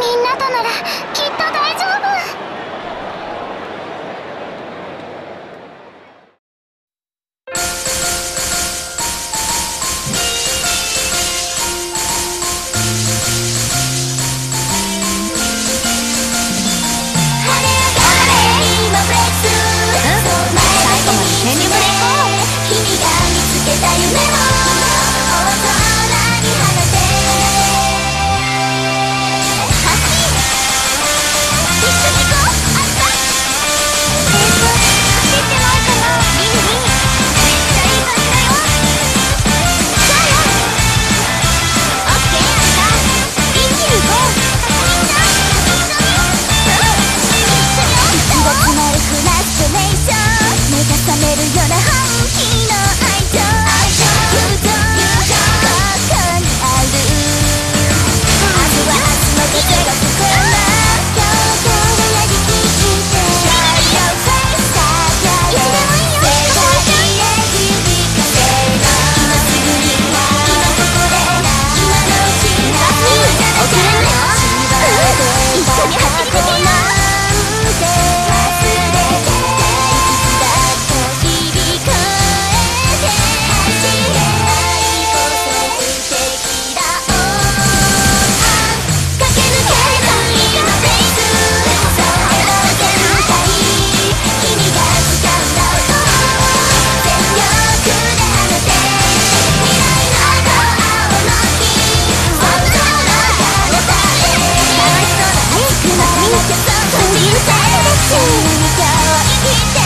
みんなとならきっとすごい して